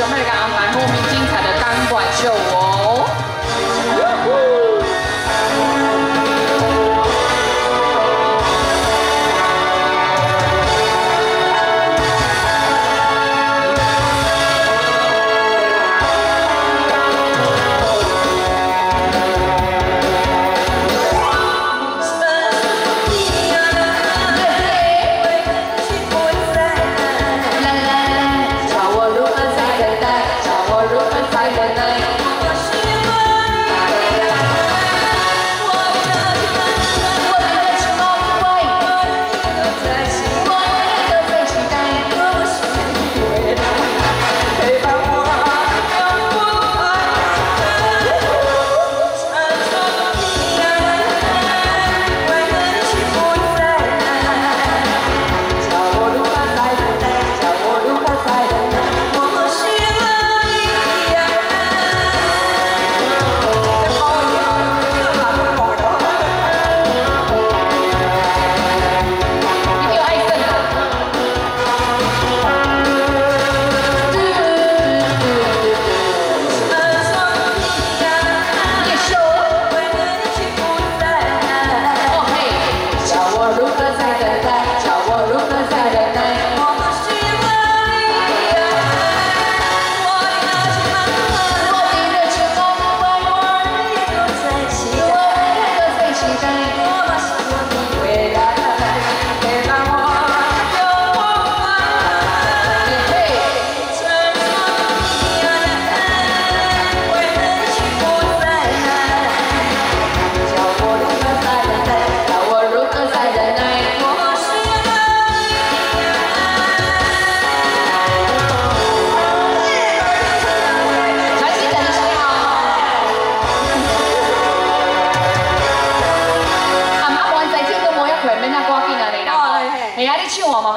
准备给安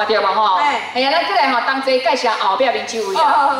哎呀，你唱我嘛吼？哎呀，咱过来吼，同齐介绍后壁面几位啊。